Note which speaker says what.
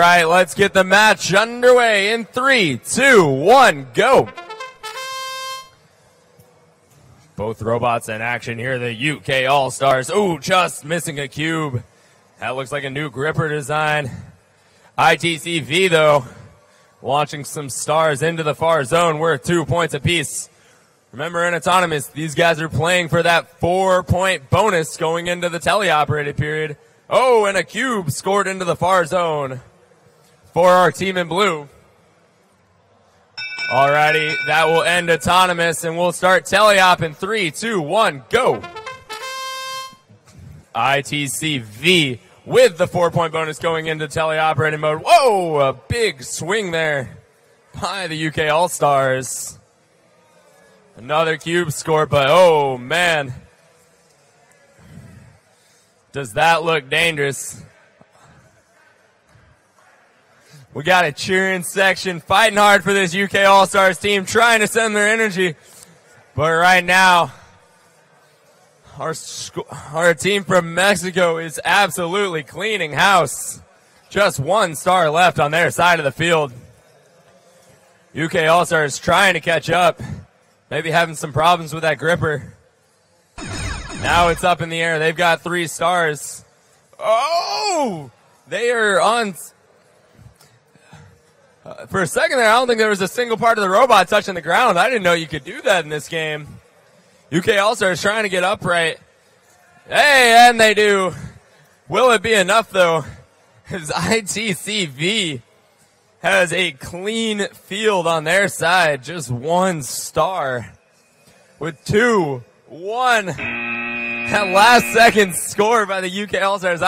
Speaker 1: right, let's get the match underway in three, two, one, go. Both robots in action here, the UK All Stars. Oh, just missing a cube. That looks like a new gripper design. ITCV, though, launching some stars into the far zone worth two points apiece. Remember, in Autonomous, these guys are playing for that four point bonus going into the teleoperated period. Oh, and a cube scored into the far zone for our team in blue. Alrighty, that will end autonomous and we'll start teleop in three, two, one, go. ITCV with the four point bonus going into teleoperating mode. Whoa, a big swing there by the UK All Stars. Another cube score, but oh man. Does that look dangerous? We got a cheering section fighting hard for this UK All Stars team, trying to send their energy. But right now, our, our team from Mexico is absolutely cleaning house. Just one star left on their side of the field. UK All Stars trying to catch up. Maybe having some problems with that gripper. Now it's up in the air. They've got three stars. Oh! They are on uh, for a second there, I don't think there was a single part of the robot touching the ground. I didn't know you could do that in this game. UK All Stars trying to get upright. Hey, and they do. Will it be enough though? As ITCV has a clean field on their side, just one star with two, one. That last second score by the UK All Stars.